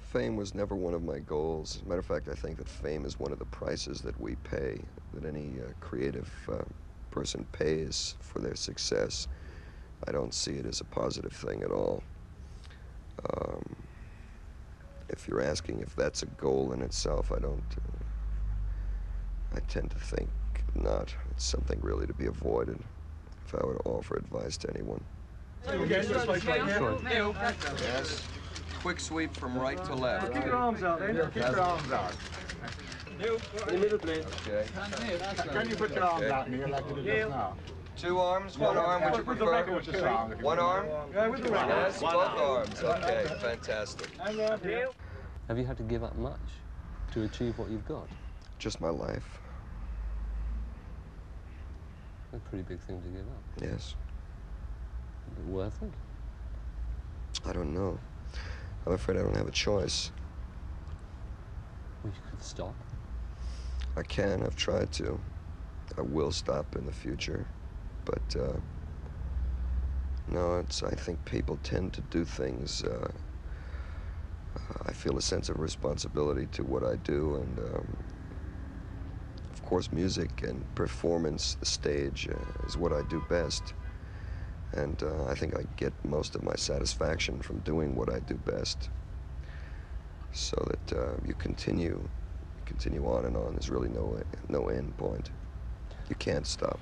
Fame was never one of my goals. As a matter of fact, I think that fame is one of the prices that we pay, that any uh, creative uh, person pays for their success. I don't see it as a positive thing at all. Um, if you're asking if that's a goal in itself, I don't. Uh, I tend to think not. It's something really to be avoided if I were to offer advice to anyone. Yes. Quick sweep from right to left. Keep your arms out then. Keep your arms out. In the middle, please. Okay. Can you put your arms Okay. out, Neil, like you did just now? Two arms, one arm, would you Put the record prefer? with the sound. One arm? Yeah, with the record. Yes, both arms. Okay, fantastic. And, Neil. Have you had to give up much to achieve what you've got? Just my life. A pretty big thing to give up. Yes. Worth it? I don't know. I'm afraid I don't have a choice. Well, you could stop. I can. I've tried to. I will stop in the future, but uh, no. It's. I think people tend to do things. Uh, uh, I feel a sense of responsibility to what I do, and um, of course, music and performance, the stage, uh, is what I do best. And uh, I think I get most of my satisfaction from doing what I do best. So that uh, you continue continue on and on. There's really no no end point. You can't stop.